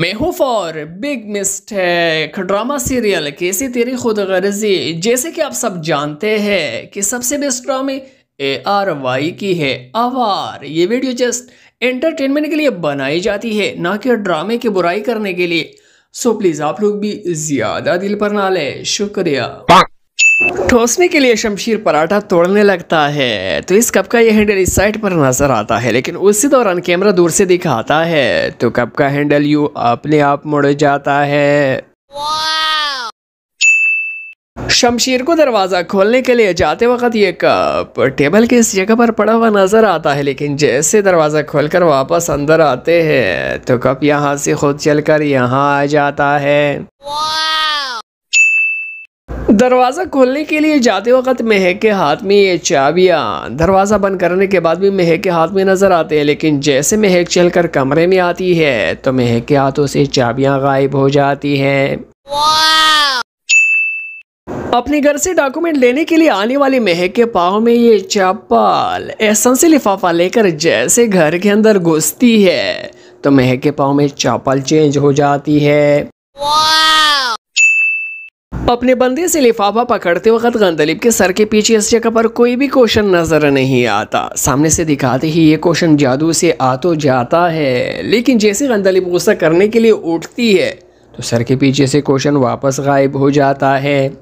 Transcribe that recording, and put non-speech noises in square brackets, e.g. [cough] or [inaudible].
मैं for, big mistake drama serial, कैसी तेरी खुद गर्जी जैसे कि आप सब जानते हैं कि सबसे बेस्ट ड्रामे ए आर वाई की है, आवार। ये वीडियो जस्ट एंटरटेनमेंट के लिए बनाई जाती है, ना कि ड्रामे की बुराई करने के लिए। सो प्लीज़ आप लोग भी ज़्यादा दिल पर ना ले। शुक्रिया। ठोसने के लिए शमशीर पराठा तोड़ने लगता है तो इस कप का यह हैंडल इस साइड पर नज़र आता है लेकिन उसी दौरान कैमरा दूर से दिखाता है तो कप का हैंडल यू अपने आप मुड़ जाता है। शमशीर को दरवाज़ा खोलने के लिए जाते वक्त ये कप टेबल के इस जगह पर पड़ा हुआ नज़र आता है लेकिन जैसे दरवाज़ा खोलकर वापस अंदर आते हैं तो कप यहाँ से खुद चलकर यहाँ आ जाता है। दरवाज़ा खोलने के लिए जाते वक्त महक के हाथ में ये चाबियाँ। दरवाज़ा बंद करने के बाद भी महक के हाथ में नज़र आते हैं लेकिन जैसे महक चलकर कमरे में आती है तो महक के हाथों से चाबियाँ गायब हो जाती हैं। अपने घर से डॉक्यूमेंट लेने के लिए आने वाली महक के पाँव में ये चप्पल एहसन से लिफाफा लेकर जैसे घर के अंदर घुसती है तो महक के पाँव में चप्पल चेंज हो जाती है। अपने बंदे से लिफाफा पकड़ते वक्त गंदलिब के सर के पीछे इस जगह पर कोई भी क्वेश्चन नज़र नहीं आता। सामने से दिखाते ही ये क्वेश्चन जादू से आ तो जाता है, लेकिन जैसे गंदलिब गुस्सा करने के लिए उठती है तो सर के पीछे से क्वेश्चन वापस गायब हो जाता है। [laughs]